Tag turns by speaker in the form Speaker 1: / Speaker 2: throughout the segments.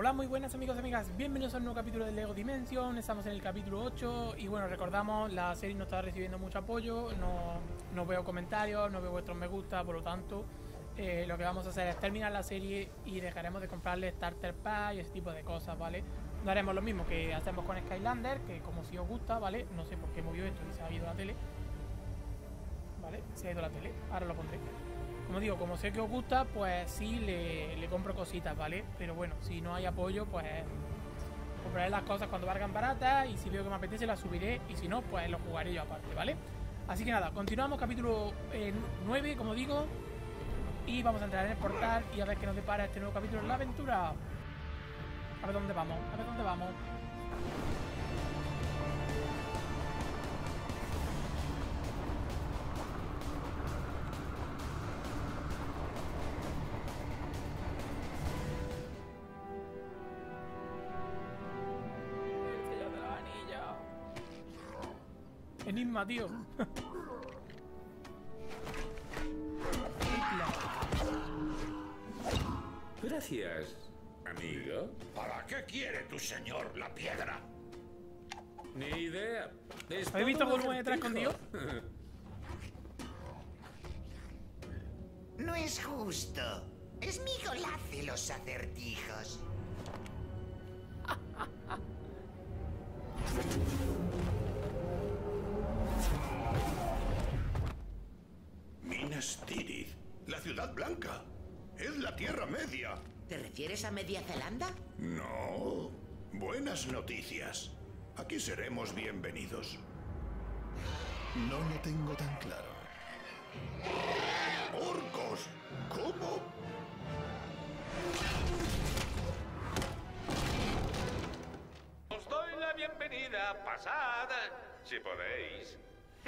Speaker 1: Hola, muy buenas amigos y amigas, bienvenidos a un nuevo capítulo de Lego Dimension, estamos en el capítulo 8 y bueno, recordamos, la serie no está recibiendo mucho apoyo, no, no veo comentarios, no veo vuestros me gusta, por lo tanto eh, lo que vamos a hacer es terminar la serie y dejaremos de comprarle Starter Pack y ese tipo de cosas, ¿vale? No haremos lo mismo que hacemos con Skylander, que como si os gusta, ¿vale? No sé por qué movió esto y se ha ido la tele, ¿vale? Se ha ido la tele, ahora lo pondré. Como digo, como sé que os gusta, pues sí le, le compro cositas, ¿vale? Pero bueno, si no hay apoyo, pues compraré las cosas cuando valgan baratas y si veo que me apetece las subiré y si no, pues lo jugaré yo aparte, ¿vale? Así que nada, continuamos capítulo eh, 9, como digo, y vamos a entrar en el portal y a ver qué nos depara este nuevo capítulo en la aventura. A ver dónde vamos, a ver dónde vamos. Enigma, tío.
Speaker 2: Gracias, amigo.
Speaker 3: ¿Para qué quiere tu señor la piedra?
Speaker 2: Ni idea. Es
Speaker 1: ¿Habéis visto cómo detrás escondido?
Speaker 2: acertijo.
Speaker 4: No es justo. Es mi golace los acertijos.
Speaker 3: Tirith, la ciudad blanca. Es la Tierra Media.
Speaker 4: ¿Te refieres a Media Zelanda?
Speaker 3: No. Buenas noticias. Aquí seremos bienvenidos.
Speaker 5: No lo tengo tan claro.
Speaker 3: ¡Orcos! ¿Cómo?
Speaker 6: Os doy la bienvenida, pasad, si podéis.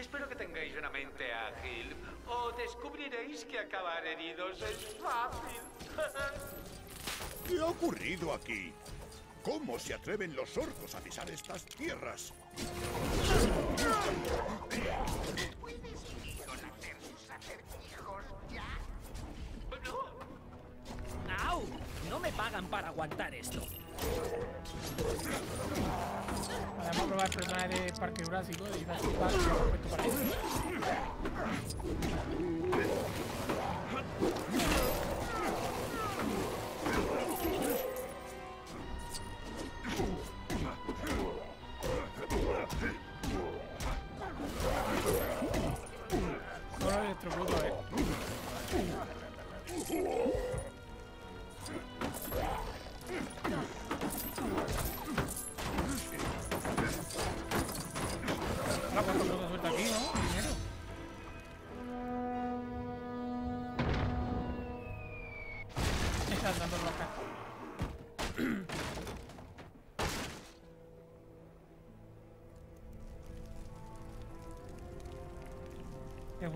Speaker 6: Espero que tengáis una mente ágil, o descubriréis que acabar heridos es fácil.
Speaker 3: ¿Qué ha ocurrido aquí? ¿Cómo se atreven los orcos a pisar estas tierras?
Speaker 7: ¡Au! No me pagan para aguantar esto.
Speaker 1: Vamos a probar el personaje de Parque Jurásico de Jurassic Park, para eso.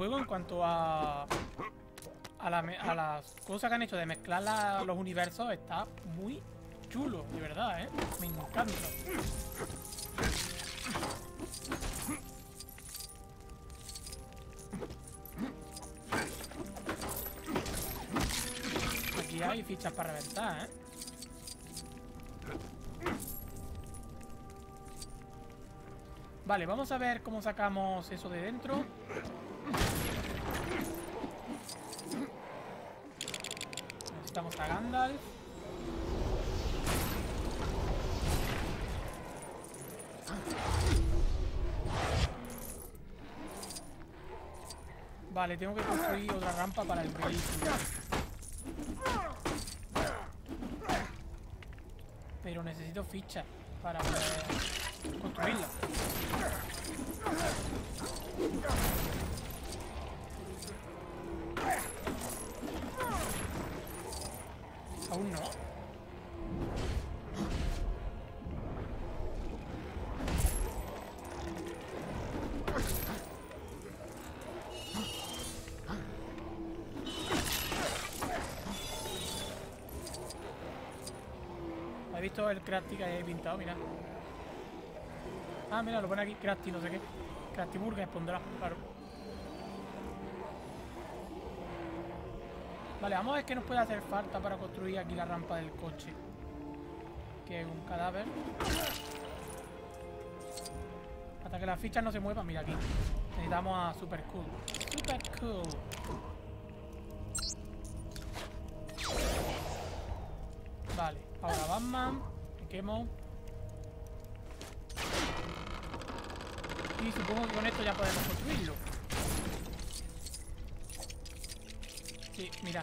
Speaker 1: Juego en cuanto a a, las cosas que han hecho de mezclar la- los universos está muy chulo, de verdad, ¿eh? Me encanta. Aquí hay fichas para reventar, ¿eh? Vale, vamos a ver cómo sacamos eso de dentro. Necesitamos a Gandalf. Vale, tengo que construir otra rampa para el vehículo. Pero necesito fichas para poder construirla. ¿Has visto el crafty que hay pintado? Mira. Ah, mira, lo pone aquí, crafty, no sé qué. Crafty Burger pondrá, claro. Vale, vamos a ver qué nos puede hacer falta para construir aquí la rampa del coche. Aquí hay un cadáver. Hasta que las fichas no se muevan, mira aquí. Necesitamos a Super Cool. Super Cool. Me quemo. Y supongo que con esto ya podemos construirlo. Sí, mira.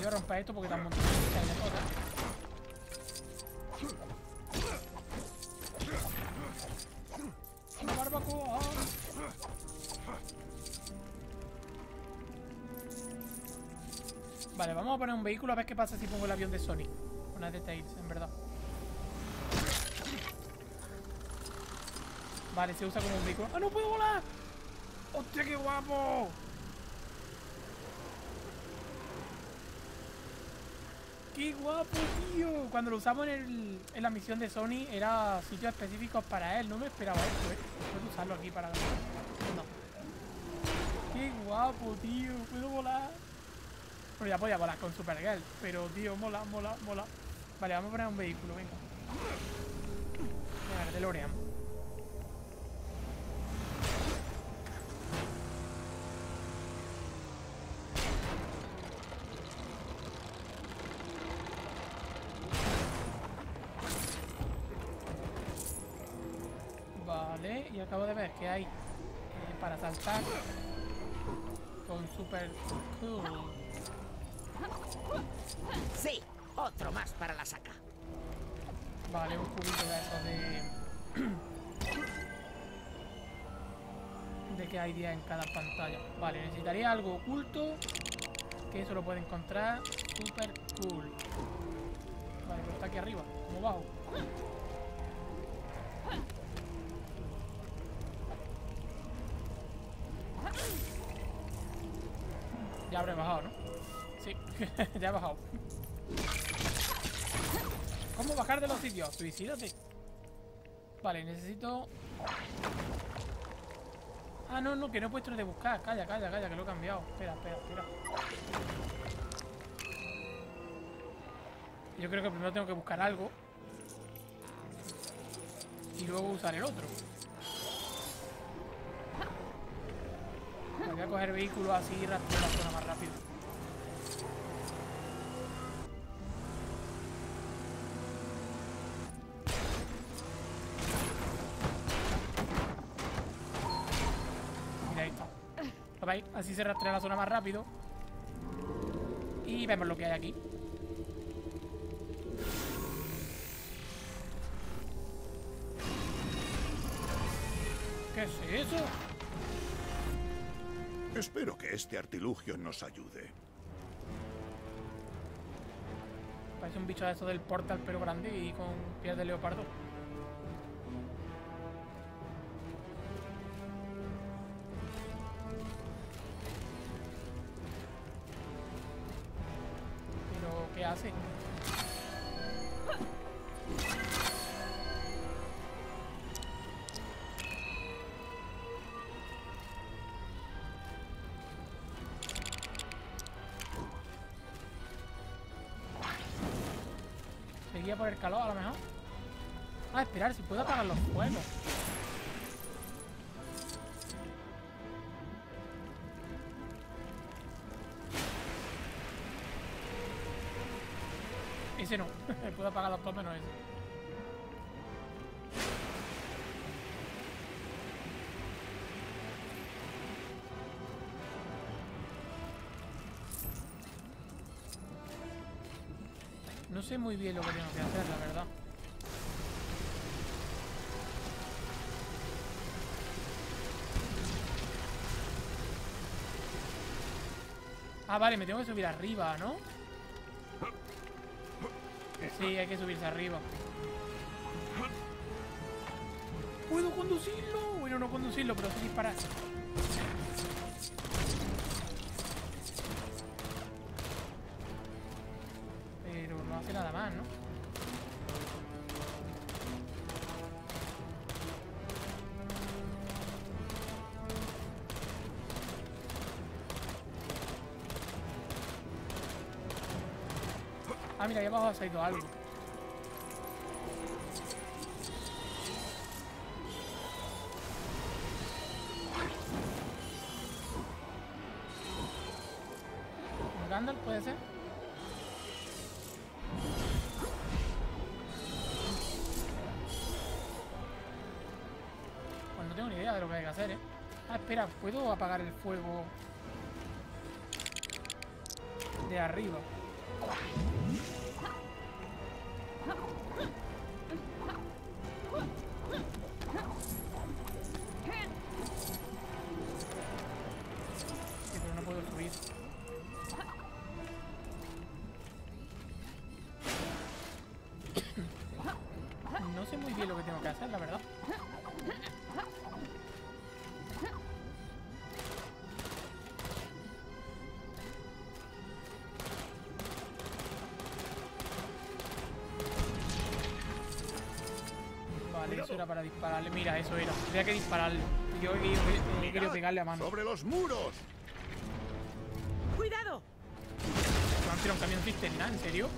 Speaker 1: Yo a romper esto porque está un montón de. Poner un vehículo a ver qué pasa si pongo el avión de Sony. Una de Tails, en verdad. Vale, se usa como un vehículo. ¡Ah, no puedo volar! ¡Hostia, qué guapo! ¡Qué guapo, tío! Cuando lo usamos en, el- en la misión de Sony era sitios específicos para él. No me esperaba esto, ¿eh? Puedo usarlo aquí para... No. ¡Qué guapo, tío! ¡Puedo volar! Bueno, ya podía volar con Supergirl, pero, tío, mola, mola, mola. Vale, vamos a poner un vehículo, venga. Venga, que. Vale, y acabo de ver que hay eh, para saltar con Super Cool.
Speaker 7: Sí, otro más para la saca.
Speaker 1: Vale, un cubito de eso de... de que hay 10 en cada pantalla. Vale, necesitaría algo oculto. Que eso lo puede encontrar. Super cool. Vale, pero está aquí arriba. ¿Cómo bajo? Ya habré bajado, ¿no? Ya he bajado. ¿Cómo bajar de los sitios? Suicídate. Vale, necesito... Ah, no, no, que no he puesto el de buscar. Calla, calla, calla, que lo he cambiado. Espera, espera, espera. Yo creo que primero tengo que buscar algo. Y luego usar el otro. Voy a coger vehículos así y rastrear la zona más rápido. Se rastrea la zona más rápido. Y vemos lo que hay aquí. ¿Qué es eso?
Speaker 3: Espero que este artilugio nos ayude.
Speaker 1: Parece un bicho de eso del portal pero grande y con piel de leopardo. Calor a lo mejor. Ah, esperar, si puedo apagar los fuegos. Ese no. puedo apagar los dos menos ese. Sé muy bien lo que tengo que hacer, la verdad. Ah, vale, me tengo que subir arriba, ¿no? Sí, hay que subirse arriba. ¿Puedo conducirlo? Bueno, no conducirlo, pero sí disparar. Ah, mira, ahí abajo ha salido algo. ¿Un Gandalf puede ser? Pues no tengo ni idea de lo que hay que hacer, ¿eh? Ah, espera, ¿puedo apagar el fuego de arriba? Para dispararle. Mira, eso era. Había que dispararle. Yo he querido, he querido pegarle a mano.
Speaker 3: ¡Sobre los muros!
Speaker 7: ¡Cuidado!
Speaker 1: ¿No han tirado un camión cisterna? ¿En serio?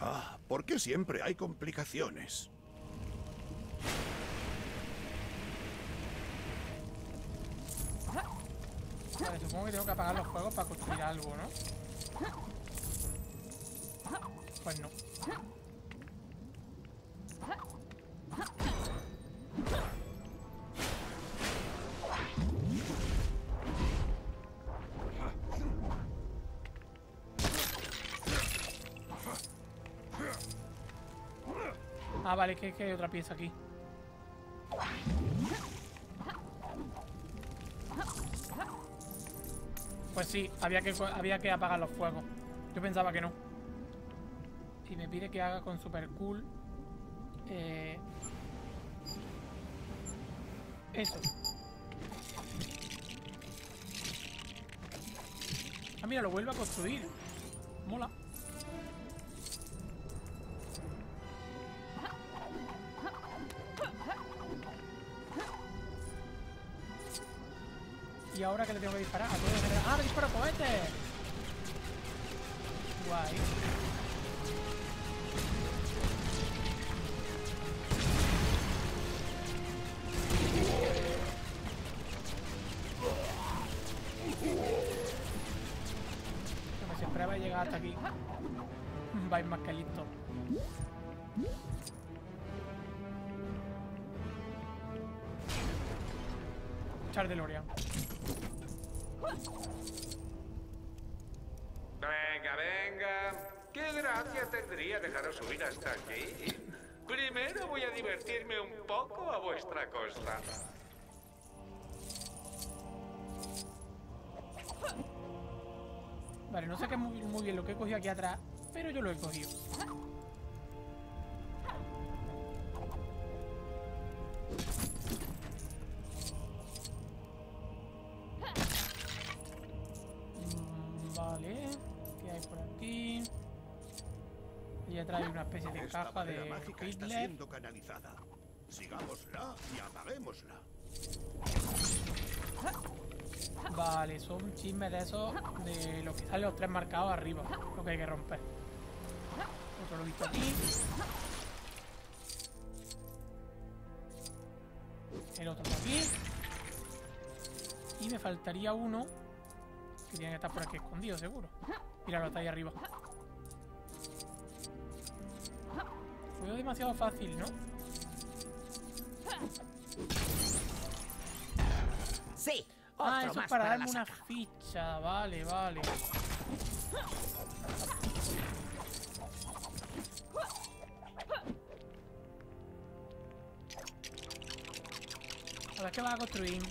Speaker 3: Ah, ¿por qué siempre hay complicaciones?
Speaker 1: Ah, vale, que, que hay otra pieza aquí. Pues sí, había que, había que apagar los fuegos. Yo pensaba que no. Y me pide que haga con super cool. Eh, eso. Ah, mira, lo vuelve a construir. Mola. Ahora que le tengo que disparar. ¡Ah, le disparo cohetes! Guay. Vale, no sé qué muy, muy bien lo que he cogido aquí atrás, pero yo lo he cogido. Mm, Vale, ¿qué hay por aquí? Y atrás hay una especie de
Speaker 3: Esta
Speaker 1: caja de
Speaker 3: mágica está
Speaker 1: Hitler.
Speaker 3: siendo canalizada. Sigámosla y apaguémosla.
Speaker 1: Vale, son un chisme de esos de los que salen los tres marcados arriba, lo que hay que romper. Otro lo he visto aquí. El otro por aquí. Y me faltaría uno que tiene que estar por aquí escondido, seguro. Míralo, está ahí arriba. Fue demasiado fácil, ¿no?
Speaker 4: Sí,
Speaker 1: Ah,
Speaker 4: otro
Speaker 1: eso es
Speaker 4: más
Speaker 1: para
Speaker 4: para
Speaker 1: darme una ficha. Vale, vale. A ver qué vas a construir.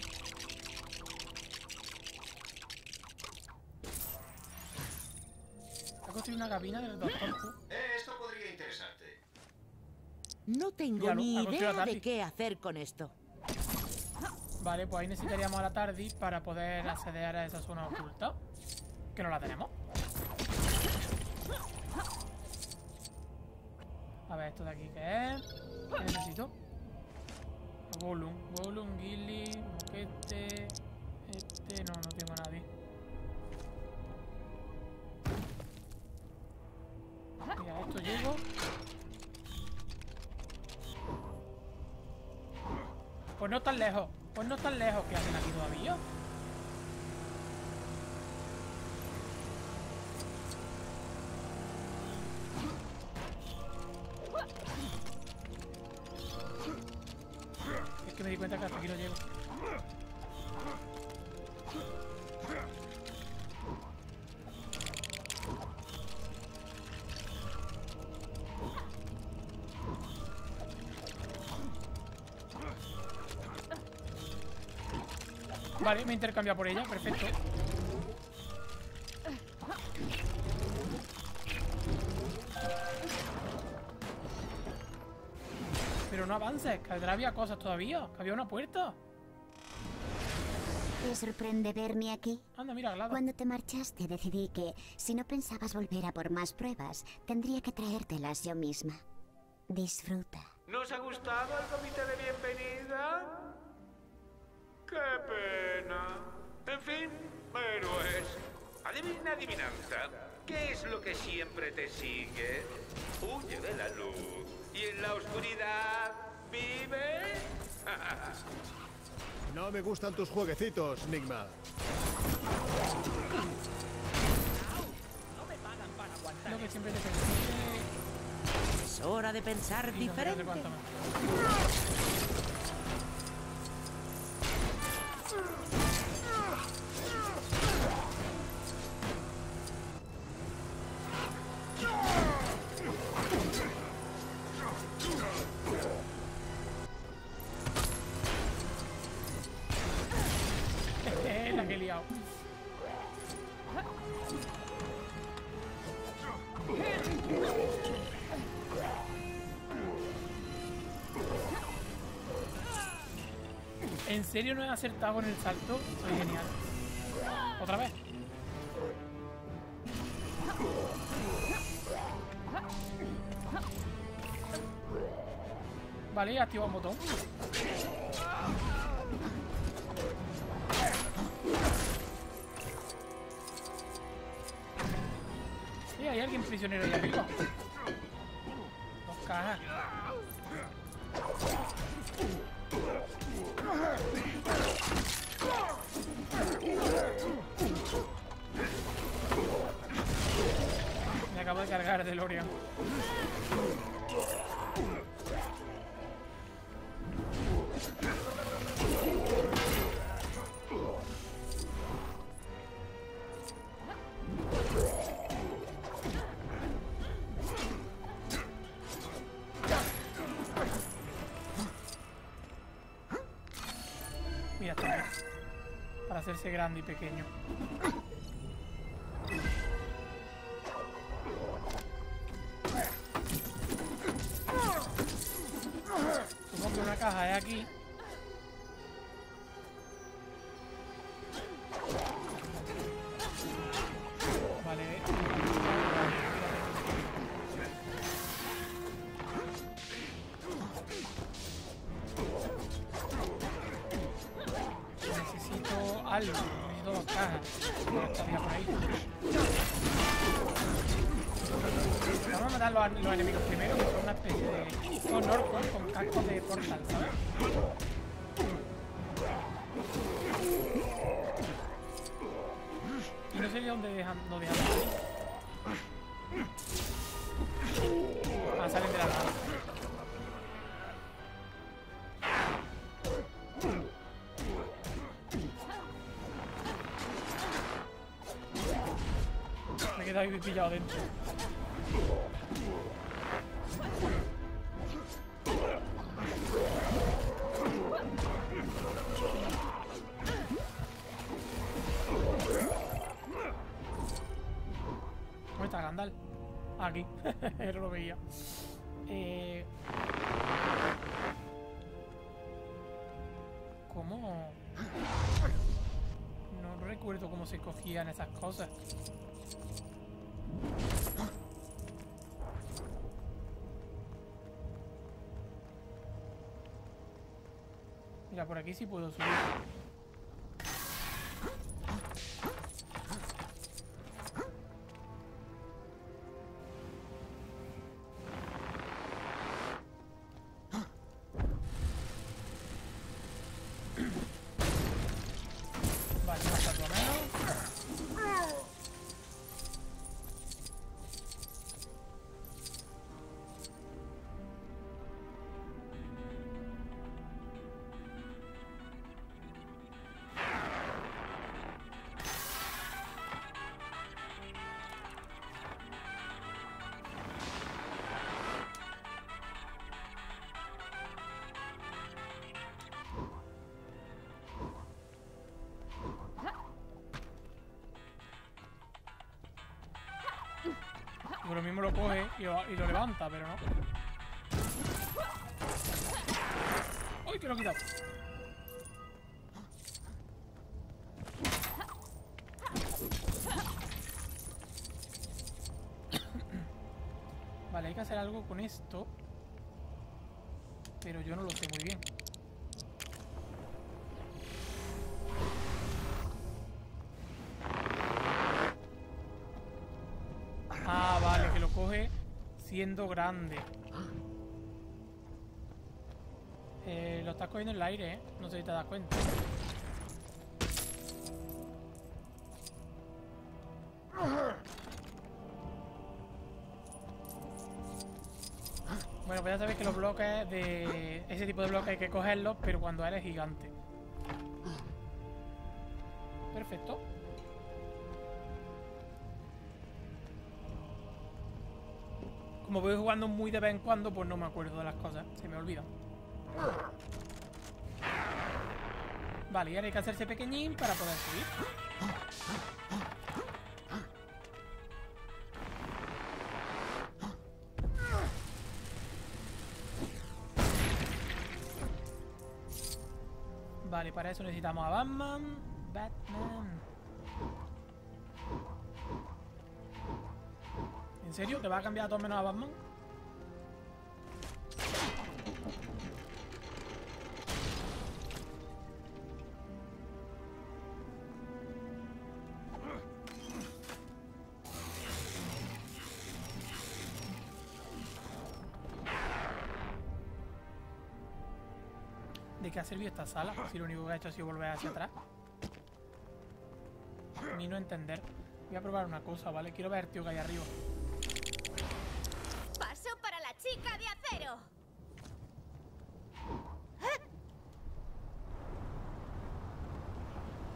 Speaker 1: ¿Has construido una cabina del Doctor Who?
Speaker 8: Esto podría interesarte.
Speaker 4: No tengo ni idea de qué hacer con esto.
Speaker 1: Vale, pues ahí necesitaríamos a la TARDIS para poder acceder a esa zona oculta. Que no la tenemos. A ver, esto de aquí, ¿qué es? ¿Qué necesito? Gollum, Gollum, Gilly, Moquete... Este... No, no tengo a nadie. esto llego. Pues no tan lejos. Pues no tan lejos. ¿Qué hacen aquí todavía? Vale, me intercambia por ella, perfecto. Pero no avances, que había cosas todavía, que había una puerta.
Speaker 9: ¿Te sorprende verme aquí?
Speaker 1: Anda, mira, Glada.
Speaker 9: Cuando te marchaste decidí que, si no pensabas volver a por más pruebas, tendría que traértelas yo misma. Disfruta.
Speaker 2: ¿Nos ha gustado el comité de bienvenida? ¡Qué adivinanza. ¿Qué es lo que siempre te sigue? Huye de la luz. ¿Y en la oscuridad vive?
Speaker 5: No me gustan tus jueguecitos, Nigma.
Speaker 10: No me pagan para aguantar
Speaker 1: Lo que siempre te persigue
Speaker 4: Es hora de pensar
Speaker 1: no
Speaker 4: diferente.
Speaker 1: Serio no he acertado con el salto? Soy genial. ¿Otra vez? Vale, activa un botón. Hacerse grande y pequeño. Supongo que una caja es aquí. Pillado dentro. ¿Dónde está Gandalf? Aquí. no lo veía. Eh... ¿Cómo? No recuerdo cómo se cogían esas cosas. Por aquí sí puedo subir. Pues lo mismo lo coge y lo, y lo levanta, pero no. ¡Uy, que lo he quitado! Vale, hay que hacer algo con esto. Pero yo no lo sé muy bien. Siendo grande. Eh, lo estás cogiendo en el aire, ¿eh? No sé si te das cuenta. Bueno, pues ya sabéis que los bloques de... Ese tipo de bloques hay que cogerlos, pero cuando eres gigante. Jugando muy de vez en cuando, pues no me acuerdo de las cosas. Se me olvidan. Vale, y ahora hay que hacerse pequeñín para poder subir. Vale, para eso necesitamos a Batman. Batman. ¿En serio? ¿Te va a cambiar a todo menos a Batman? ¿De qué ha servido esta sala? Si lo único que ha hecho ha sido volver hacia atrás. Ni no entender. Voy a probar una cosa, ¿vale? Quiero ver, tío, que hay arriba.
Speaker 11: Paso para la chica de acero.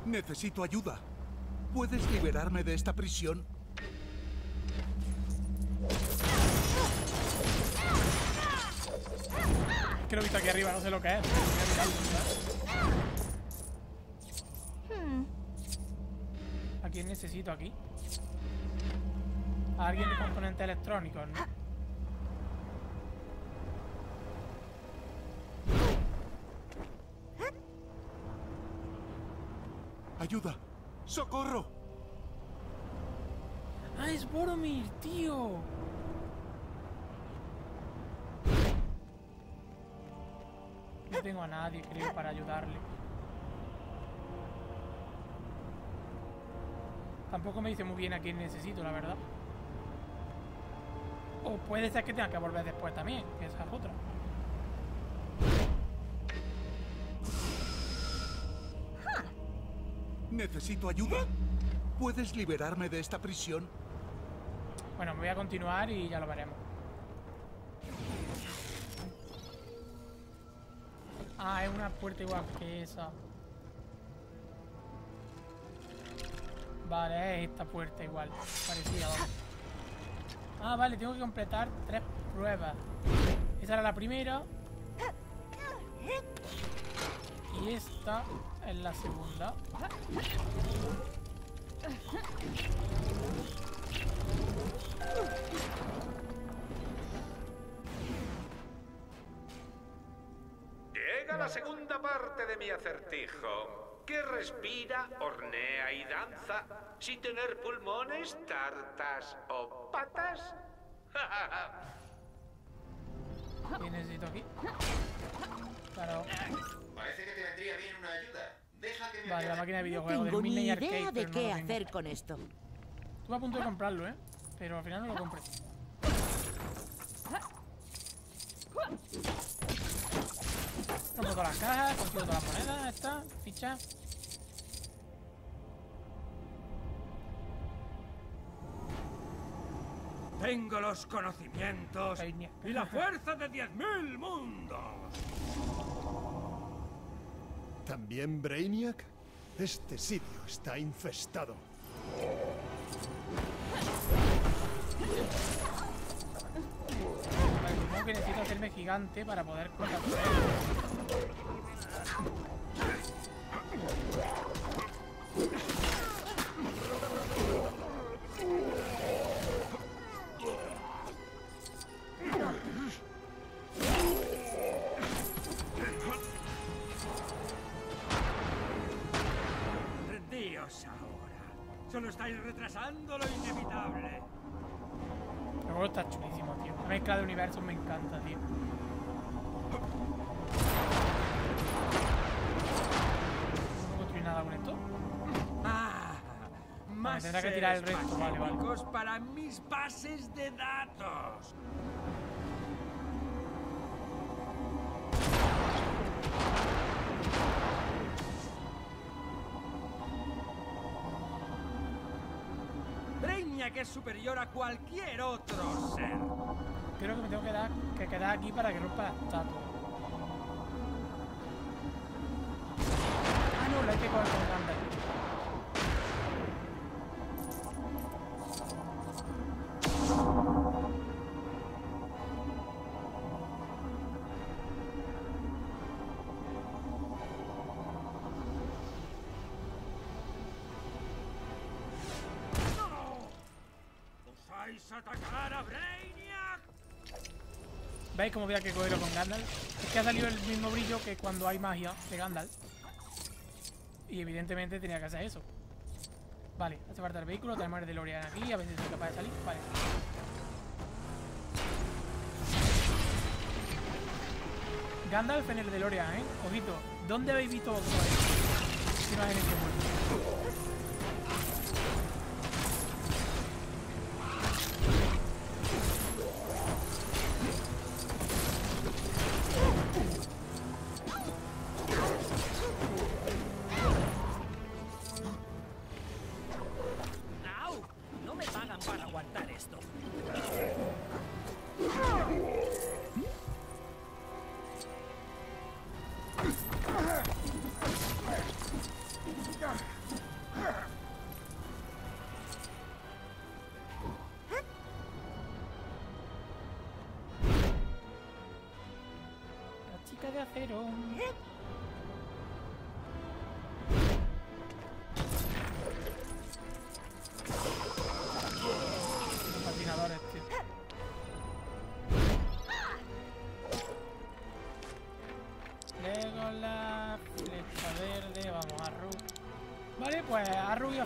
Speaker 12: Necesito ayuda. ¿Puedes liberarme de esta prisión?
Speaker 1: Que lo he visto aquí arriba, no sé lo que es. ¿A quién necesito aquí? A alguien de componentes electrónicos, ¿no?
Speaker 12: ¡Ayuda! ¡Socorro!
Speaker 1: ¡Ah, es Boromir, tío! Tengo a nadie, creo, para ayudarle. Tampoco me dice muy bien a quién necesito, la verdad. O puede ser que tenga que volver después también, que esa es otra.
Speaker 12: Necesito ayuda. ¿Puedes liberarme de esta prisión?
Speaker 1: Bueno, me voy a continuar y ya lo veremos. Ah, es una puerta igual que esa. Vale, es esta puerta igual. Parecida, vamos. Ah, vale, tengo que completar tres pruebas. Esa era la primera. Y esta es la segunda.
Speaker 6: La segunda parte de mi acertijo. Que respira, hornea y danza, sin tener pulmones, tartas o patas.
Speaker 1: ¿Qué necesito aquí? Claro.
Speaker 8: Parece que te vendría bien una ayuda. Deja que me
Speaker 1: Vale, la máquina de
Speaker 4: No
Speaker 1: videojuegos
Speaker 4: tengo
Speaker 1: del
Speaker 4: ni idea
Speaker 1: Arcade,
Speaker 4: de
Speaker 1: no
Speaker 4: qué
Speaker 1: tengo.
Speaker 4: hacer con esto.
Speaker 1: Estuve a punto de comprarlo, ¿eh? Pero al final no lo compré. Rompo todas las cajas, consigo todas las monedas, esta, ficha.
Speaker 7: Tengo los conocimientos y la fuerza de 10.000 mundos.
Speaker 5: ¿También Brainiac? Este sitio está infestado
Speaker 1: que necesito hacerme gigante para poder cortar. Dios ahora.
Speaker 7: Solo estáis retrasando lo inevitable.
Speaker 1: Luego está chulísimo. La mezcla de universos me encanta, tío. No construir nada con esto.
Speaker 7: Ah, más
Speaker 1: tendrá que tirar el resto, vale, vale.
Speaker 7: para mis bases de datos. Brainiac es superior a cualquier otro ser.
Speaker 1: Creo que me tengo que, dar, que quedar aquí para que rompa la estatua. Ah, no, la hay que ¿Veis cómo que cogerlo con Gandalf? Es que ha salido el mismo brillo que cuando hay magia de Gandalf. Y evidentemente tenía que hacer eso. Vale, hace falta el vehículo, tenemos el DeLorean aquí, a ver si soy capaz de salir. Vale. Gandalf en el DeLorean, ¿eh? Ojito, ¿dónde habéis visto vosotros? Si no en este juego.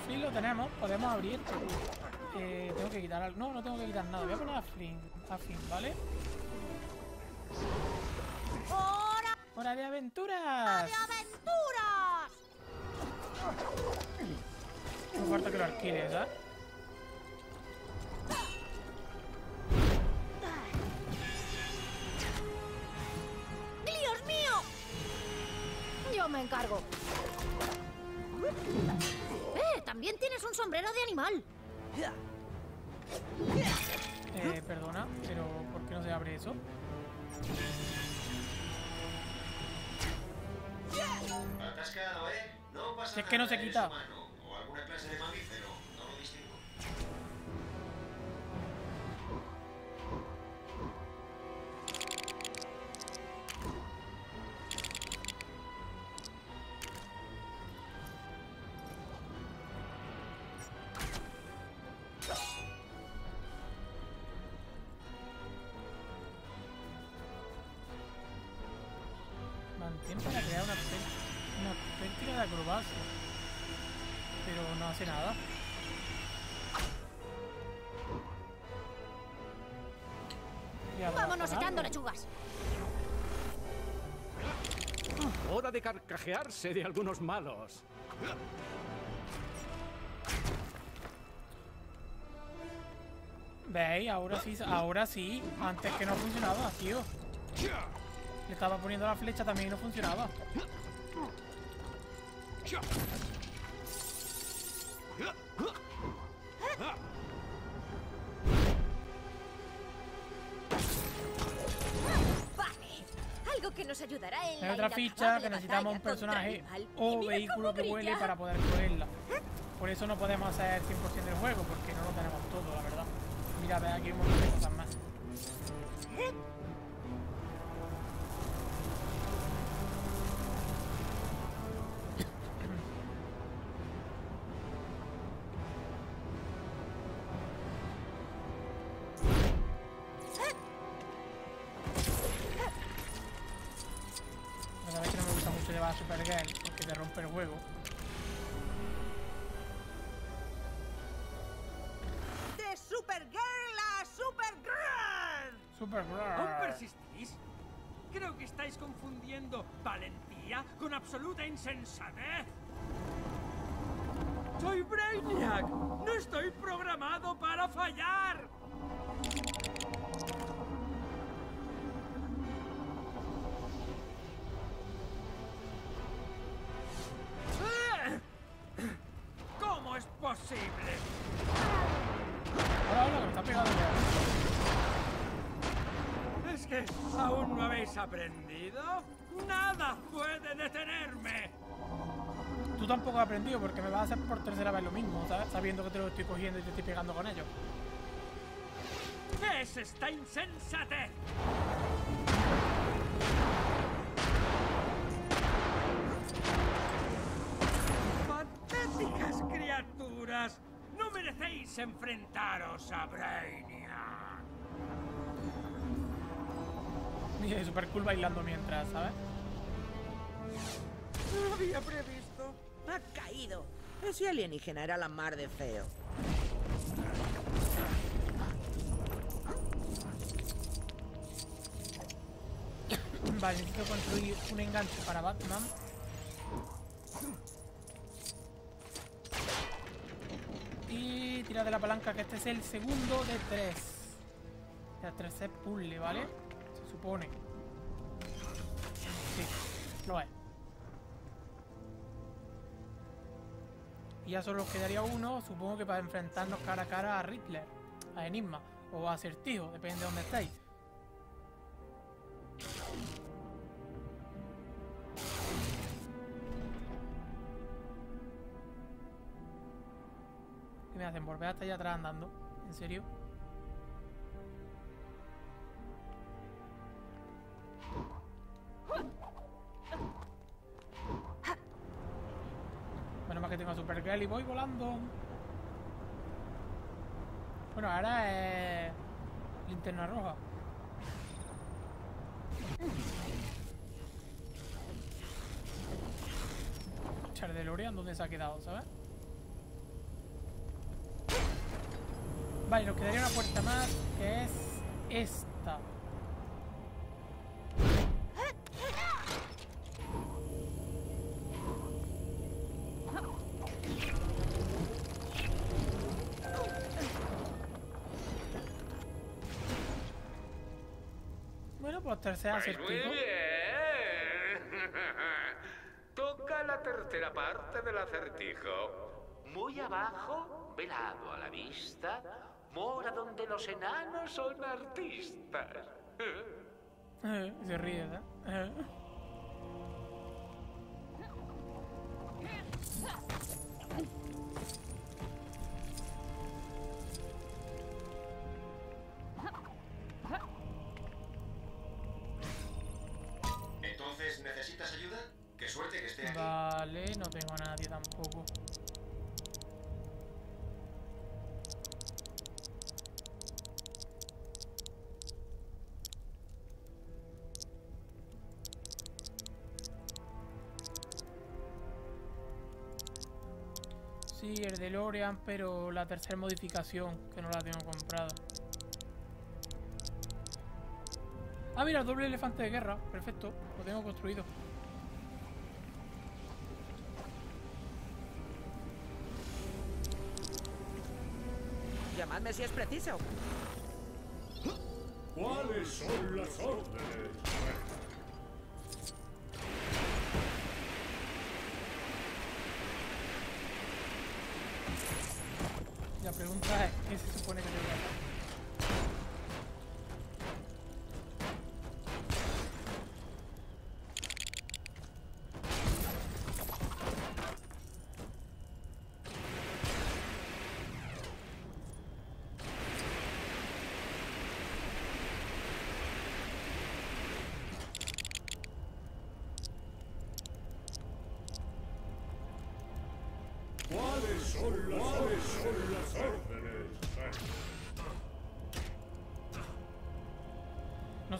Speaker 1: Flynn lo tenemos, podemos abrir esto. Eh, tengo que quitar algo. No, no tengo que quitar nada. Voy a poner a Flynn, a Flynn, ¿vale?
Speaker 11: ¡Hora
Speaker 1: ¡Hora de aventuras!
Speaker 11: de aventuras!
Speaker 1: No importa que lo alquiles, ¿sabes?
Speaker 11: ¡Dios mío! Yo me encargo. También tienes un sombrero de animal.
Speaker 1: Eh, perdona, pero ¿por qué no se abre eso?
Speaker 8: Atascado, ¿eh? No pasa
Speaker 1: Si es que no se quita.
Speaker 8: humano, o alguna clase de mamífero,
Speaker 1: Algo.
Speaker 11: lechugas.
Speaker 13: Hora de carcajearse de algunos malos.
Speaker 1: ¿Veis? Ahora sí, ahora sí. Antes que no funcionaba, tío. Le estaba poniendo la flecha también y no funcionaba. Otra ficha que necesitamos un personaje o vehículo que vuele para poder cogerla. Por eso no podemos hacer 100% del juego, porque no lo tenemos todo, la verdad. Mira, ve aquí un montón de cosas más. cargar porque te rompe el juego. De Supergirl a Supergirl. Supergirl.
Speaker 7: ¿Aún persistís? Creo que estáis confundiendo valentía con absoluta insensatez. ¡Soy Brainiac! ¡No estoy programado para fallar! Aprendido? ¡Nada puede detenerme!
Speaker 1: Tú tampoco has aprendido porque me vas a hacer por tercera vez lo mismo, ¿sabes? Sabiendo que te lo estoy cogiendo y te estoy pegando con ello.
Speaker 7: ¿Qué es esta insensatez? ¡Patéticas criaturas! ¡No merecéis enfrentaros a Brainiac!
Speaker 1: Mira, super cool bailando mientras, ¿sabes?
Speaker 4: No lo había previsto. Ha caído. Ese alienígena era la mar de feo.
Speaker 1: Vale, necesito construir un enganche para Batman. Y tirar de la palanca que este es el segundo de tres. Ya tres es puzzle, ¿vale? Se supone. Sí, lo es. Y ya solo quedaría uno, supongo que para enfrentarnos cara a cara a Riddler, a Enigma o a Acertijo, depende de dónde estéis. ¿Qué me hacen? ¿Volver hasta allá atrás andando? ¿En serio? Más que tengo a Supergirl y voy volando. Bueno, ahora es... Linterna roja. Char de Lorean, ¿dónde se ha quedado, sabes? Vale, nos quedaría una puerta más, que es esta. Pues
Speaker 6: muy bien. Toca la tercera parte del acertijo. Muy abajo, velado a la vista, mora donde los enanos son artistas.
Speaker 1: Eh, se ríe, ¿verdad? Eh. Sí, el DeLorean, pero la tercera modificación, que no la tengo comprada. Ah, mira, el doble elefante de guerra. Perfecto, lo tengo construido.
Speaker 4: Llamadme si es preciso.
Speaker 14: ¿Cuáles son las órdenes?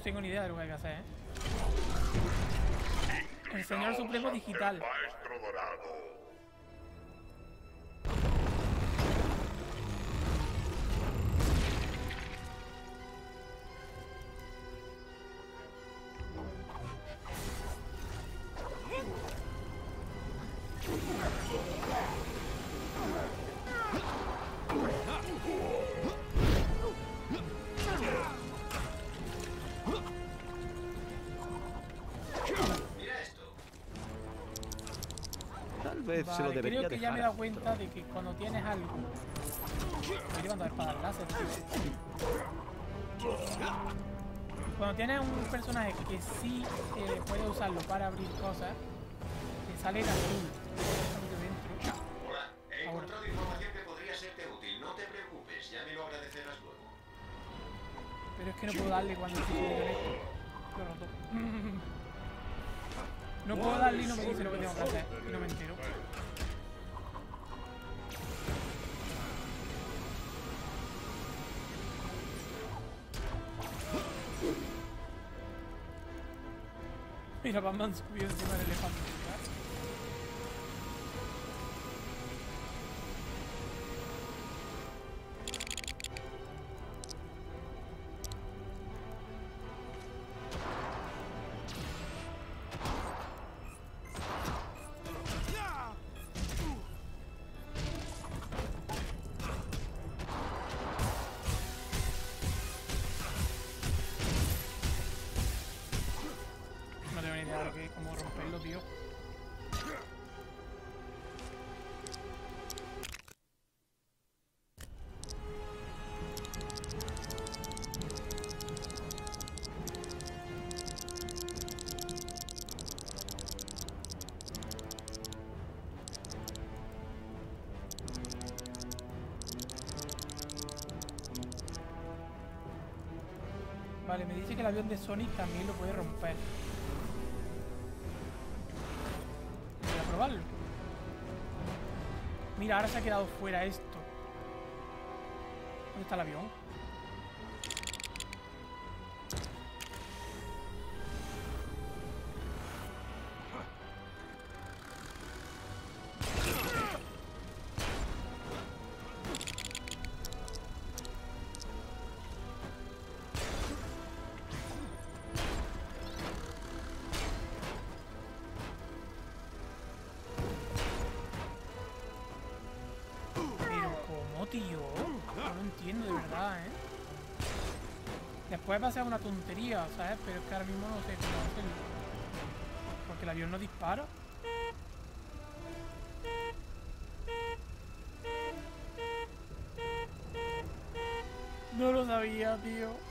Speaker 1: Tengo ni idea de lo que hay que hacer, ¿eh? El señor supremo digital.
Speaker 13: Se lo debería
Speaker 1: creo que ya
Speaker 13: dejar
Speaker 1: me he dado cuenta de que cuando tienes algo... Estoy llevando espadas láser, tío. Cuando tienes un personaje que sí eh, puede usarlo para abrir cosas, te sale en azul.
Speaker 8: Hola, he encontrado información que podría serte útil. No te preocupes, ya me lo agradecerás luego.
Speaker 1: Pero es que no puedo darle cuando estoy roto. No puedo darle y no me dice lo que tengo que hacer. Y no me entero. Mira, Batman subió encima del elefante. Que el avión de Sonic también lo puede romper. Voy a probarlo. Mira, ahora se ha quedado fuera esto. ¿Dónde está el avión? Pero ¿cómo, tío? No lo entiendo de verdad, ¿eh? Después va a ser una tontería, ¿sabes? Pero es que ahora mismo no sé cómo hacerlo. Porque el avión no dispara. No lo sabía, tío.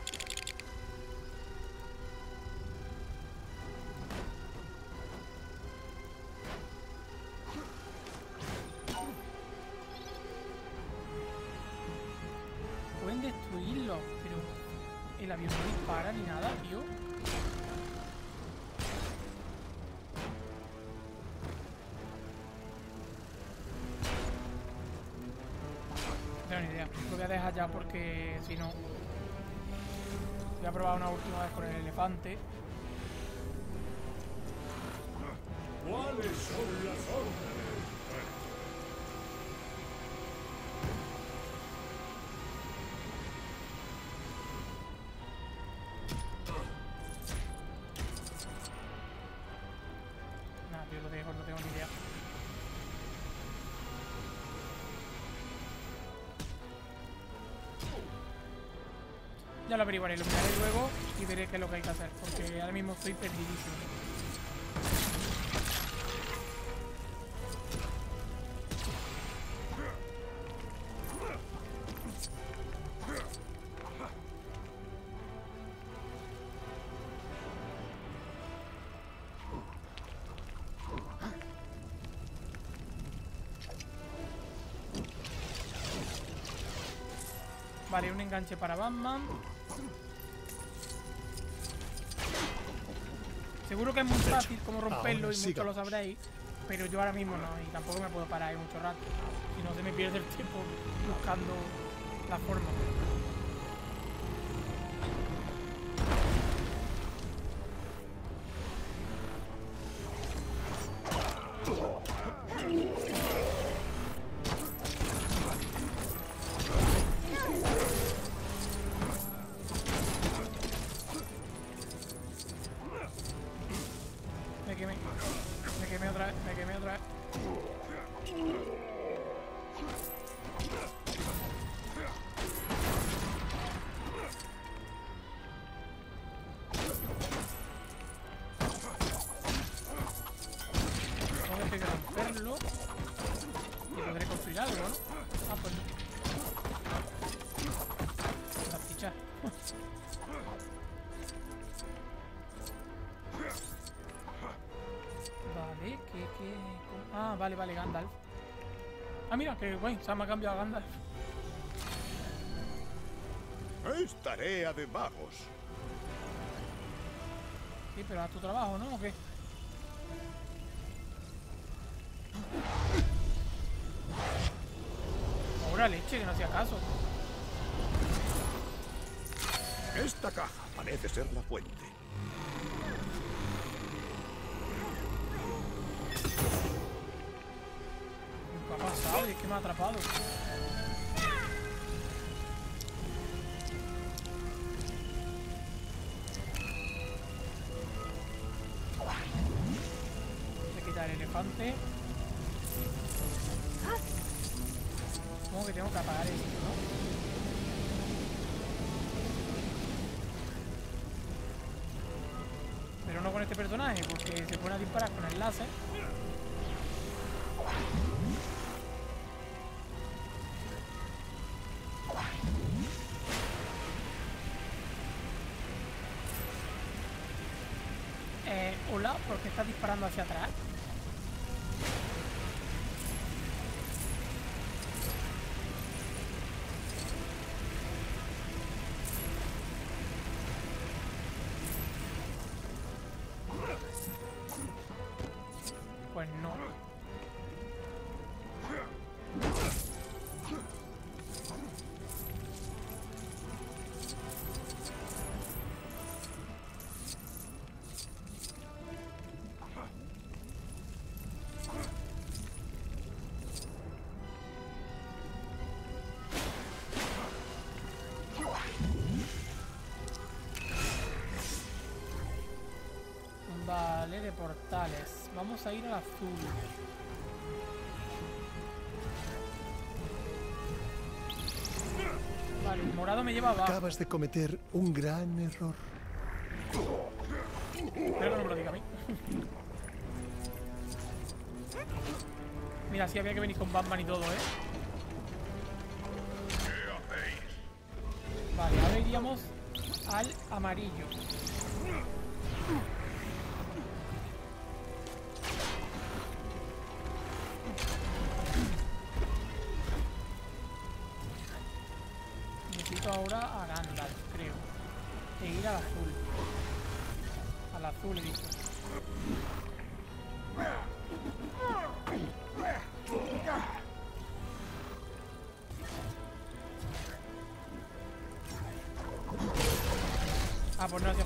Speaker 1: Ya porque si no... Voy a probar una última vez con el elefante.
Speaker 14: ¿Cuáles son las órdenes?
Speaker 1: Ya lo averiguaré, lo miraré luego y veré qué es lo que hay que hacer, porque ahora mismo estoy perdidísimo. Vale, un enganche para Batman. Seguro que es muy fácil como romperlo
Speaker 5: Ahora
Speaker 1: y muchos lo sabréis, pero yo ahora mismo no, y tampoco me puedo parar ahí mucho rato. Si no se me pierde el tiempo buscando la forma. Vale, vale, Gandalf. Ah, mira, que guay, se me ha cambiado a Gandalf.
Speaker 3: Es tarea de vagos.
Speaker 1: Sí, pero haz tu trabajo, ¿no? ¿O qué? Ahora leche, que no hacía caso.
Speaker 3: Esta caja parece ser la fuente.
Speaker 1: Pasado? Y es que me ha atrapado. Voy a quitar el elefante. Supongo que tengo que apagar esto, ¿no? Pero no con este personaje, porque se pone a disparar con el láser. Hola, ¿por qué estás disparando hacia atrás? Portales. Vamos a ir al azul. Vale, el morado me lleva abajo.
Speaker 5: Acabas de cometer un gran error.
Speaker 1: Espero que no me lo diga a mí. Mira, sí había que venir con Batman y todo, ¿eh? Vale, ahora iríamos al amarillo.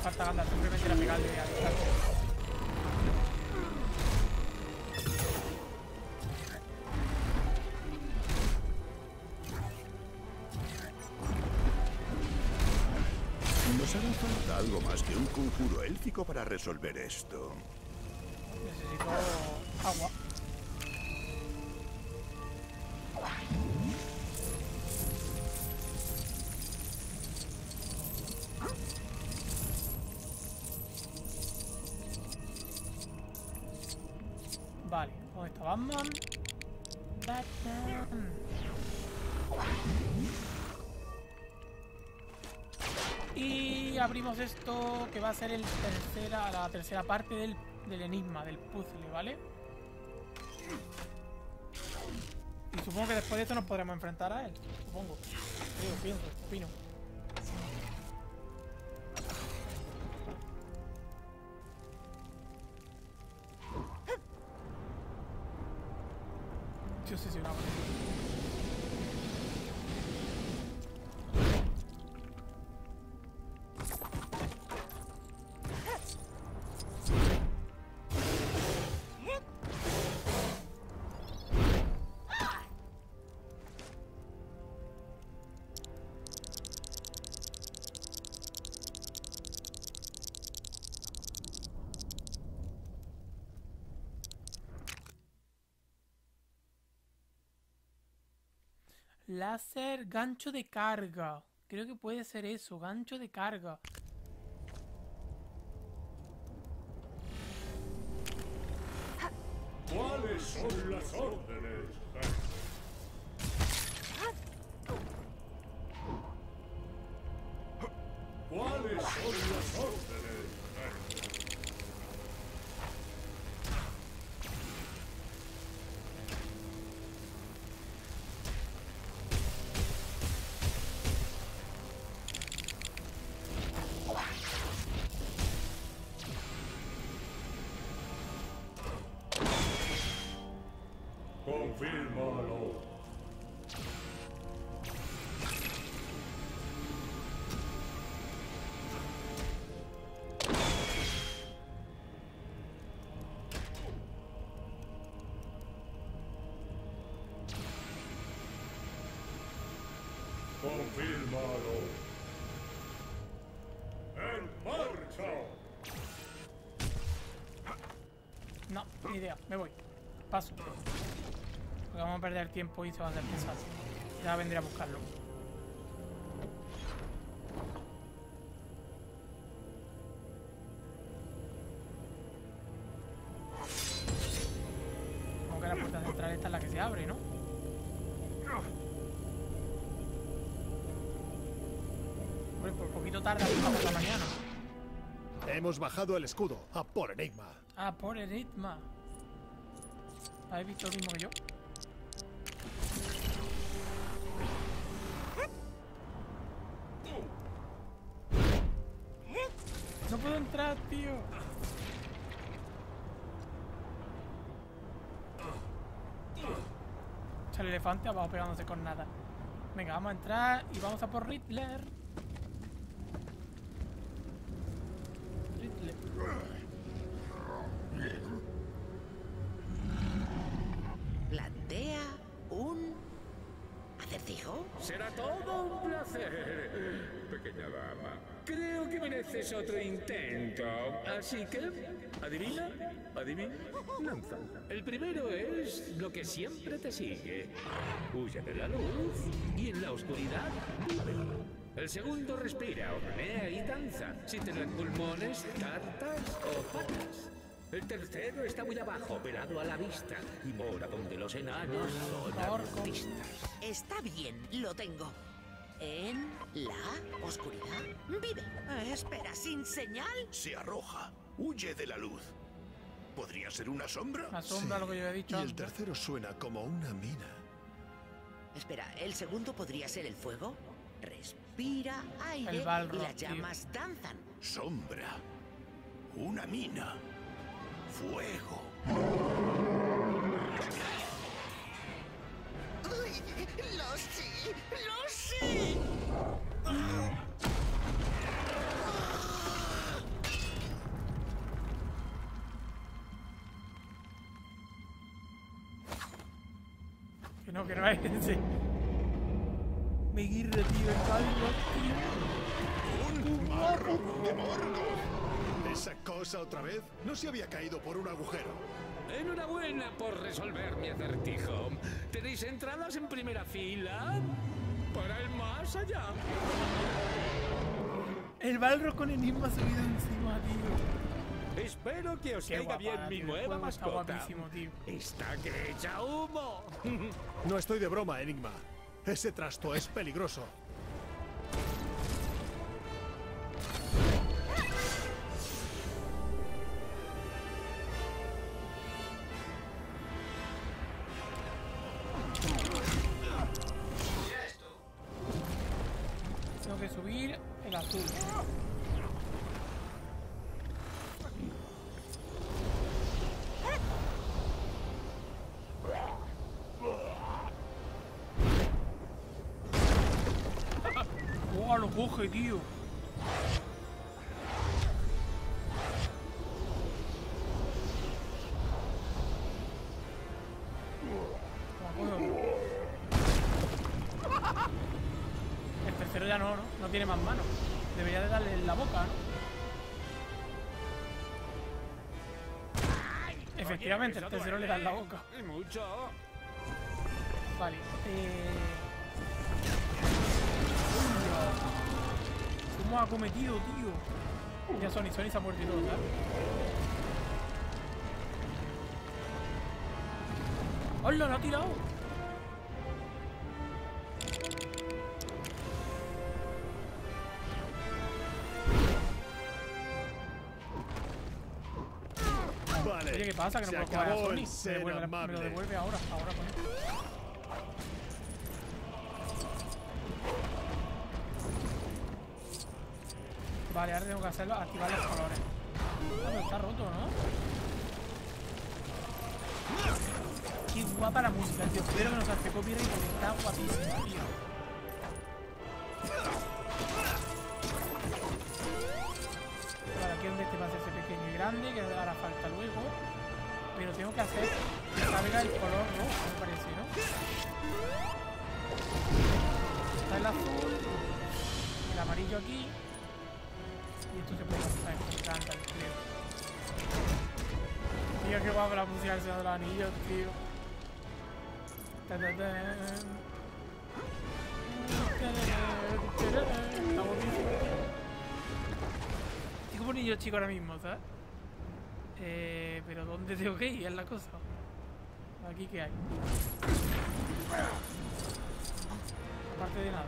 Speaker 1: Falta Gandalf, simplemente era pegarle a distancia.
Speaker 3: Nos hará falta algo más que un conjuro élfico para resolver esto.
Speaker 1: Necesito agua. Abrimos esto que va a ser el tercera, la tercera parte del, enigma, del puzzle, ¿vale? Y supongo que después de esto nos podremos enfrentar a él. Supongo. Creo, pienso, opino. Láser, gancho de carga. Creo que puede ser eso, gancho de carga.
Speaker 14: ¿Cuáles son las órdenes? Confírmalo. Confírmalo. ¡En marcha!
Speaker 1: No, ni idea, me voy. Paso. Porque vamos a perder tiempo y se va a hacer pesado. Ya vendré a buscarlo. Como que la puerta central esta es la que se abre, ¿no? Hombre, por poquito tarda por la mañana.
Speaker 5: Hemos bajado el escudo a por Enigma.
Speaker 1: Ah, por Enigma. ¿Habéis visto lo mismo que yo? Elefante abajo pegándose con nada. Venga, vamos a entrar y vamos a por Riddler. Riddler.
Speaker 4: Plantea un acertijo.
Speaker 2: Será todo un placer, pequeña dama. Creo que mereces otro intento. Así que, ¿adivina? ¿Adivina? Lanza. El primero es lo que siempre te sigue. Huye de la luz y en la oscuridad vive. El segundo respira, hornea y danza, sin tener pulmones, tartas o patas. El tercero está muy abajo, velado a la vista, y mora donde los enanos son artistas.
Speaker 4: Está bien, lo tengo. En la oscuridad vive. Ah, espera, ¿sin señal?
Speaker 3: Se arroja. Huye de la luz. ¿Podría ser una sombra?
Speaker 1: La sombra, lo que yo he dicho
Speaker 5: Y el tercero suena como una mina.
Speaker 4: Espera, ¿el segundo podría ser el fuego? Respira aire y las
Speaker 1: tío.
Speaker 4: llamas danzan.
Speaker 3: Sombra. Una mina. Fuego.
Speaker 1: Ese. Me guirre, tío, el tío.
Speaker 5: ¡Un marro de Morgoth! ¿Esa cosa otra vez? No se había caído por un agujero.
Speaker 2: Enhorabuena por resolver mi acertijo. ¿Tenéis entradas en primera fila? Para el más allá.
Speaker 1: El Balrog con enigma subido encima, tío.
Speaker 13: Espero que os
Speaker 1: Qué
Speaker 13: caiga bien mi
Speaker 1: el
Speaker 13: nueva
Speaker 1: juego está
Speaker 13: mascota.
Speaker 1: guapísimo, tío.
Speaker 13: Está que echa humo.
Speaker 5: No estoy de broma, Enigma. Ese trasto es peligroso.
Speaker 1: El tercero ya no, ¿no? No tiene más manos. Debería de darle en la boca, ¿no? Efectivamente, el tercero le da en la boca. Vale. Eh... ¿Cómo ha cometido, tío? Ya Sony, Sony se ha muerto y todo, ¿sabes? ¡Hola, lo ha tirado!
Speaker 5: Vale.
Speaker 1: Oye, ¿qué pasa? Que no
Speaker 5: se
Speaker 1: puedo jugar a Sony. Me, devuelve, me lo devuelve ahora, ahora con. Vale, ahora tengo que hacerlo, activar los colores. Ah, está roto, ¿no? Qué guapa la música, tío. Espero que no se hace copyright porque está guapísima, tío. Vale, aquí es donde este va a hacerse pequeño y grande, que hará falta luego. Pero tengo que hacer que el color rojo, me parece, ¿no? Está el azul, el amarillo aquí. Y esto se puede pasar, me encanta, creo. Tío, qué guapo la música del Señor de los Anillos, tío. Ta, ta. Está. Estoy como un niño chico ahora mismo, ¿sabes? Eh, pero ¿dónde tengo que ir? Es la cosa. Aquí qué hay. Aparte de nada.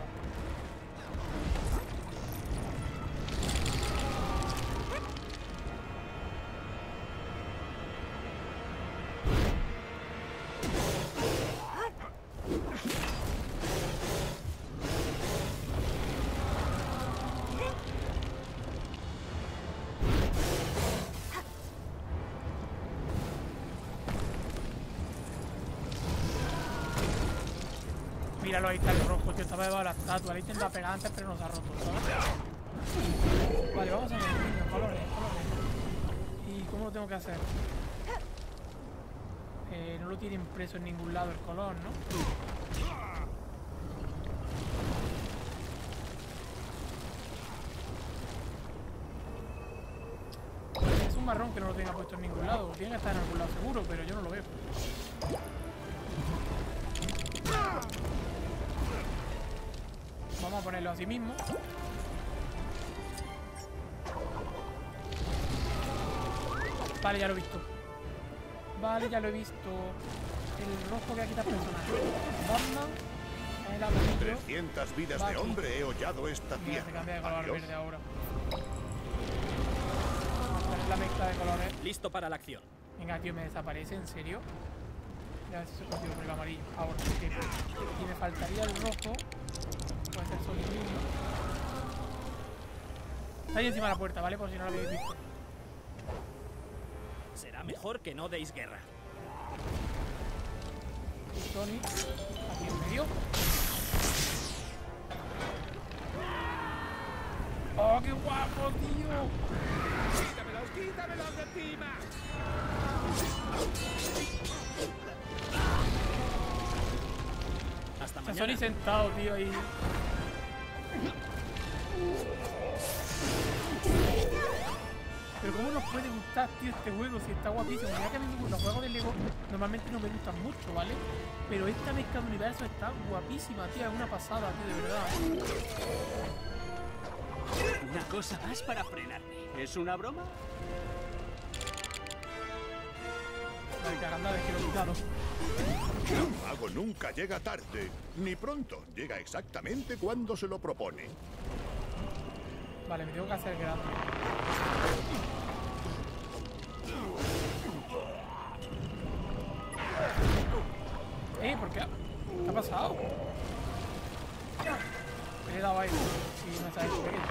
Speaker 1: Míralo, ahí está el rojo, tío. Estaba debajo de la estatua. Le he intentado pegar antes, pero no se ha roto, ¿sabes? Vale, vamos a ver. colores, colores. ¿Y cómo lo tengo que hacer? Eh, no lo tiene impreso en ningún lado el color, ¿no? Es un marrón que no lo tenga puesto en ningún lado. Tiene que estar en algún lado seguro, pero yo no lo veo. A así mismo. Vale, ya lo he visto. Vale, ya lo he visto. El rojo que aquí está personaje. Batman. El amarillo.
Speaker 3: 300 vidas
Speaker 1: va
Speaker 3: de
Speaker 1: aquí.
Speaker 3: hombre he hollado esta
Speaker 1: Mira, se
Speaker 3: tierra.
Speaker 1: cambia de color
Speaker 3: Adiós.
Speaker 1: verde ahora. Vamos a poner la mezcla de colores.
Speaker 10: Listo para la acción.
Speaker 1: Venga, tío, me desaparece, ¿en serio? Ya a ver si se consigo con el amarillo. Ahora, sí. Y me faltaría el rojo. Puede ser solo mismo. Está ahí encima de la puerta, ¿vale? Por si no lo habéis visto.
Speaker 10: Será mejor que no deis guerra.
Speaker 1: Sony, aquí en medio. ¡Oh, qué guapo, tío!
Speaker 2: ¡Quítamelos, quítamelos de encima!
Speaker 10: Hasta
Speaker 1: Está
Speaker 10: mañana.
Speaker 1: Sentado, tío, ahí. Pero cómo nos puede gustar, tío, este juego si está guapísimo. Mira que a mí los juegos de Lego normalmente no me gustan mucho, ¿vale? Pero esta mezcla de universo está guapísima, tío. Es una pasada, tío, de verdad.
Speaker 10: Una cosa más para frenarme. ¿Es una broma?
Speaker 1: Vale, caganda de que lo he quitado.
Speaker 3: Un mago nunca llega tarde, ni pronto. Llega exactamente cuando se lo propone.
Speaker 1: Vale, me tengo que hacer grande. ¿Por qué? ¿Qué ha pasado? Me he dado ahí. Y me pequeño.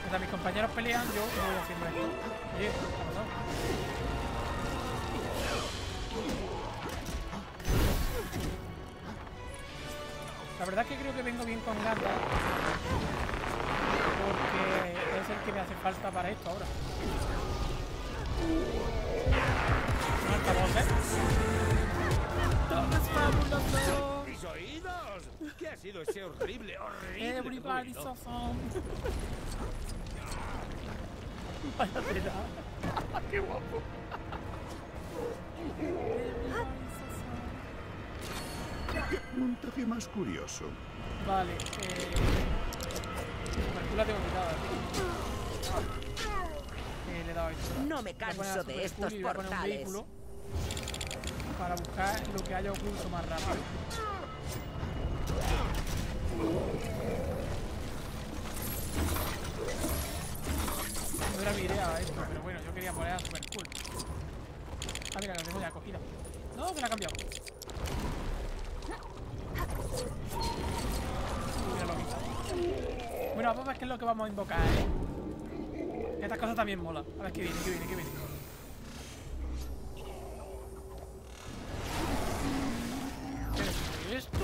Speaker 1: Mientras mis compañeros pelean, yo voy haciendo esto. Oye, verdad es que creo que vengo bien con Gandalf. Porque es el que me hace falta para esto ahora. Un altavoz, ¿eh? ¡Todos fabulosos!
Speaker 2: ¡Mis oídos! ¿Qué ha sido ese horrible, horrible
Speaker 1: Everybody's awesome. Vaya tela. Qué guapo.
Speaker 3: Montaje más curioso!
Speaker 1: Vale, eh. Tú la tengo quitada, tío. Eh, le he dado esto.
Speaker 4: No me canso de estos portales.
Speaker 1: vehículo Para buscar lo que haya oculto más rápido. No era mi idea esto, pero bueno, yo quería poner a super cool. Ah, mira, la tengo ya cogida. No, que la ha cambiado. Bueno, vamos a ver qué es lo que vamos a invocar, ¿eh? Estas cosas también mola. A ver qué viene, qué viene, qué viene. ¿Qué es esto?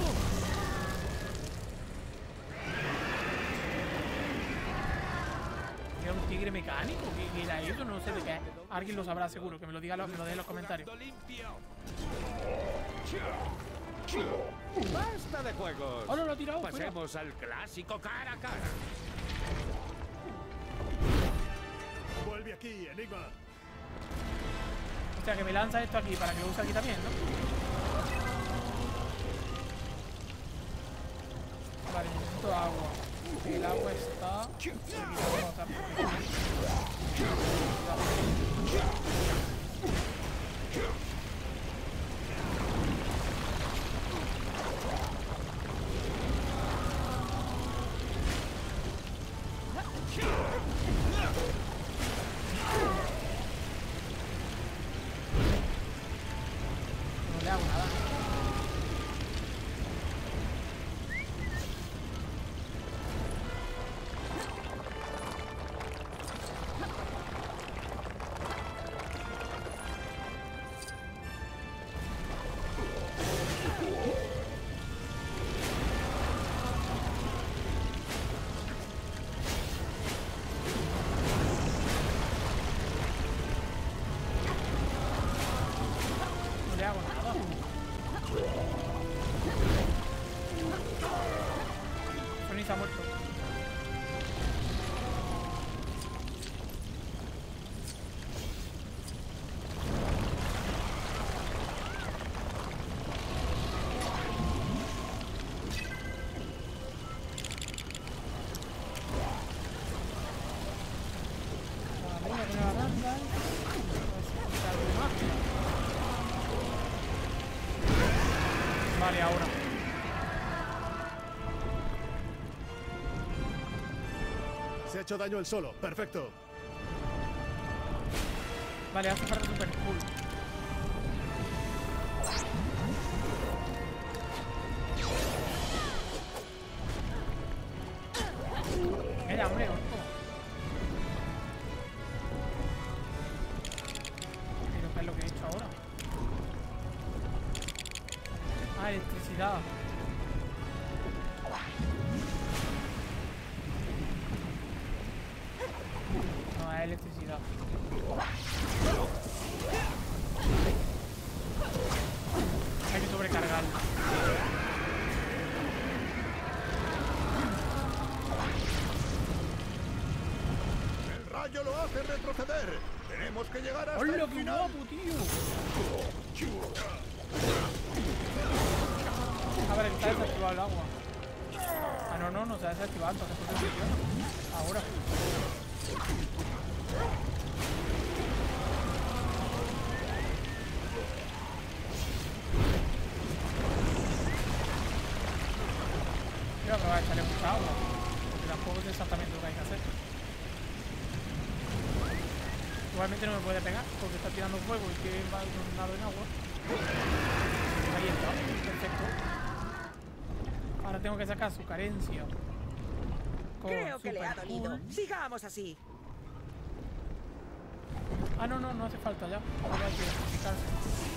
Speaker 1: ¿Era un tigre mecánico? ¿Qué, era eso? No sé de qué. Alguien lo sabrá seguro, que me lo diga, lo- me lo deje en los comentarios.
Speaker 2: ¡Basta de juegos!
Speaker 1: ¡Oh, no, lo tirado! fuera.
Speaker 2: Pasemos al clásico cara a cara.
Speaker 5: Vuelve aquí, Enigma.
Speaker 1: O sea, que me lanza esto aquí para que lo use aquí también, ¿no? Vale, necesito agua. El agua está... Se ha
Speaker 5: hecho daño el solo. Perfecto.
Speaker 1: Vale, hace falta super cool. Fuego y que va de un lado en agua. Ahí está, perfecto. Ahora tengo que sacar su carencia. Con
Speaker 15: Creo que le ha dolido. Sigamos así.
Speaker 1: Ah, no, no, no hace falta ya. Ahora hay que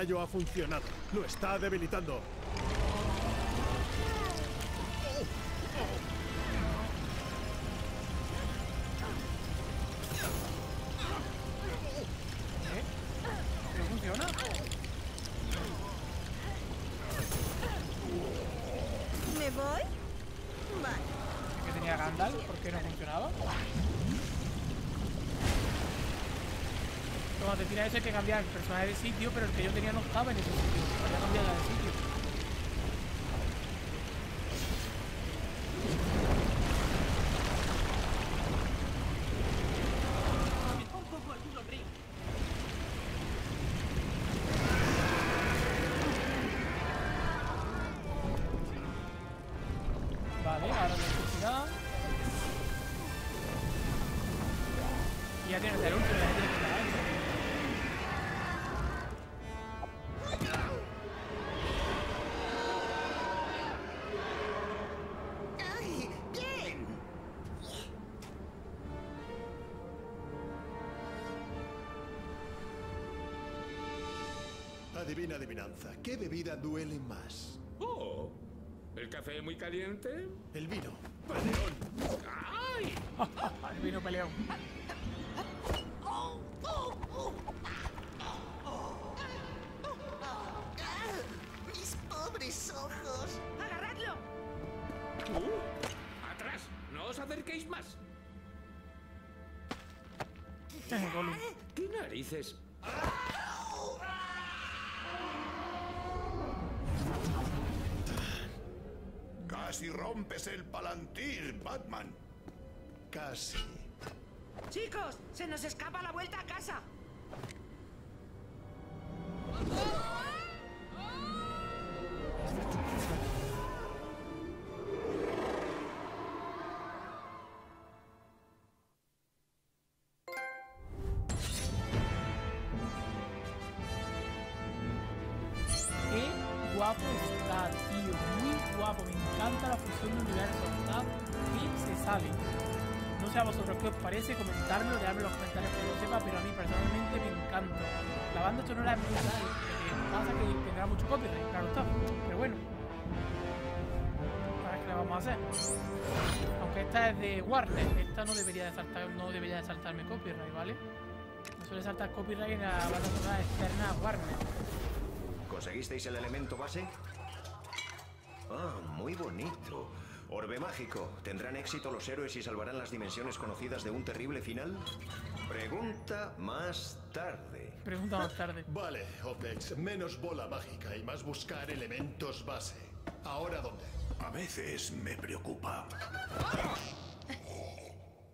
Speaker 5: rayo ha funcionado. Lo está debilitando.
Speaker 1: Cuando te tira eso hay que cambiar el personaje de sitio, pero el que yo tenía no estaba en ese sitio. Había cambiado de sitio.
Speaker 5: ¿Qué bebida duele más?
Speaker 2: Oh, ¿el café muy caliente?
Speaker 5: El vino. Paleón.
Speaker 2: ¡Ay!
Speaker 1: El vino peleón.
Speaker 4: ¡Mis pobres ojos!
Speaker 11: ¡Agarradlo!
Speaker 2: ¡Uh! ¡Atrás! ¡No os acerquéis más! ¿Qué narices?
Speaker 3: Casi rompes el palantir, Batman.
Speaker 5: Casi.
Speaker 4: Chicos, se nos escapa la vuelta a casa.
Speaker 1: Qué guapo está, Muy guapo. Me encanta la fusión de universos. Está que se sale. No sé a vosotros qué os parece, comentármelo, dejadme en los comentarios que lo sepa, pero a mí personalmente me encanta. La banda sonora es muy tal. Lo que pasa es que tendrá mucho copyright, claro está. Pero bueno. A ver qué le vamos a hacer. Aunque esta es de Warner, esta no debería de saltar, no debería de saltarme copyright, ¿vale? No suele saltar copyright en la banda sonora externa Warner.
Speaker 16: ¿Conseguisteis el elemento base? Ah, muy bonito. Orbe mágico. ¿Tendrán éxito los héroes y salvarán las dimensiones conocidas de un terrible final? Pregunta más tarde.
Speaker 1: Pregunta más tarde.
Speaker 5: Vale, Opex. Menos bola mágica y más buscar elementos base. ¿Ahora dónde?
Speaker 3: A veces me preocupa.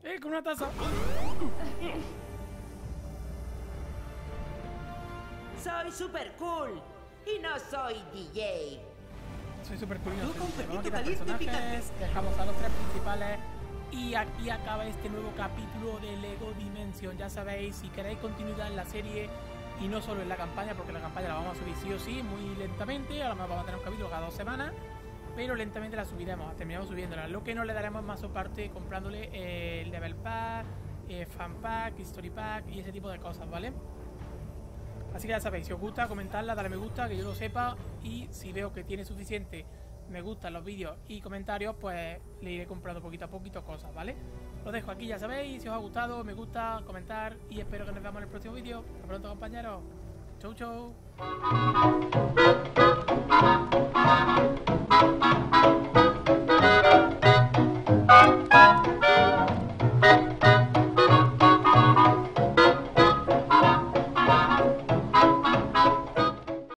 Speaker 1: ¡Eh, con una taza!
Speaker 17: Soy super cool y no soy DJ.
Speaker 1: Soy súper curioso.
Speaker 17: Tú con
Speaker 1: quitar
Speaker 17: caliente
Speaker 1: dejamos a los tres principales y aquí acaba este nuevo capítulo de Lego Dimension. Ya sabéis, si queréis continuidad en la serie y no solo en la campaña, porque la campaña la vamos a subir sí o sí, muy lentamente. Ahora vamos a tener un capítulo cada dos semanas, pero lentamente la subiremos, terminamos subiéndola. Lo que no le daremos más soporte comprándole eh, el Level Pack, eh, Fan Pack, History Pack y ese tipo de cosas, ¿vale? Así que ya sabéis, si os gusta, comentadla, dale me gusta, que yo lo sepa. Y si veo que tiene suficiente me gustan los vídeos y comentarios, pues le iré comprando poquito a poquito cosas, ¿vale? Lo dejo aquí, ya sabéis. Si os ha gustado, me gusta, comentar. Y espero que nos veamos en el próximo vídeo. Hasta pronto, compañeros. Chau, chau.